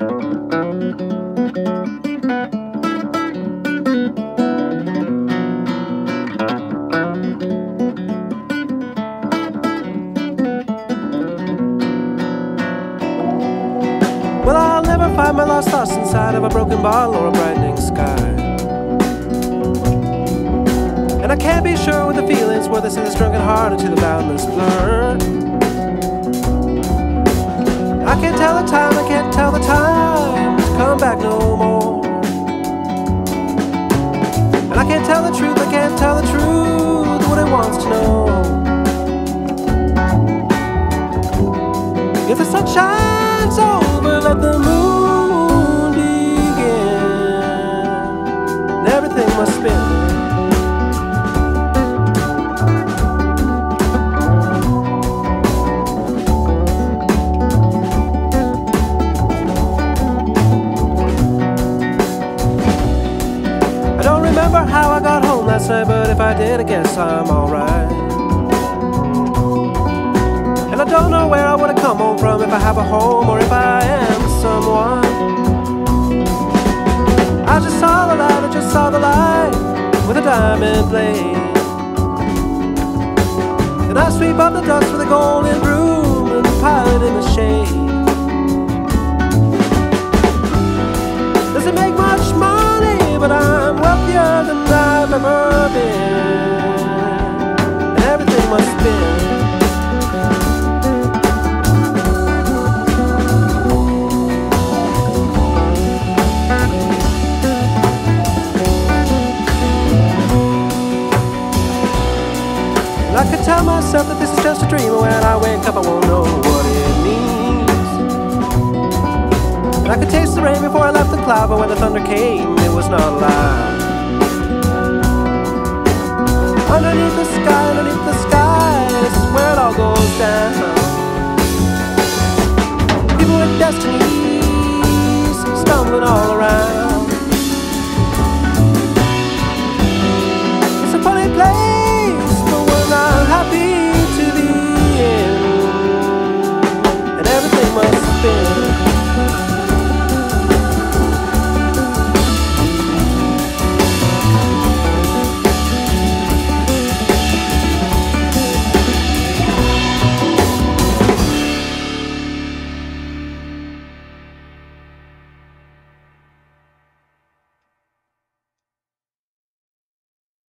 Well, I'll never find my lost thoughts inside of a broken bottle or a brightening sky. And I can't be sure what the feelings were that sent this drunken heart into the boundless blur. I can't tell the time, I can't tell the time to come back no more. And I can't tell the truth, I can't tell the truth, what it wants to know. If the sun shines over, let the moon begin. And everything must spin. Remember how I got home last night, but if I did, I guess I'm alright. And I don't know where I would have come home from if I have a home or if I am someone. I just saw the light, I just saw the light with a diamond blade. And I sweep up the dust with a golden I could tell myself that this is just a dream, and when I wake up, I won't know what it means. And I could taste the rain before I left the cloud, but when the thunder came, it was not loud. Underneath the sky, underneath the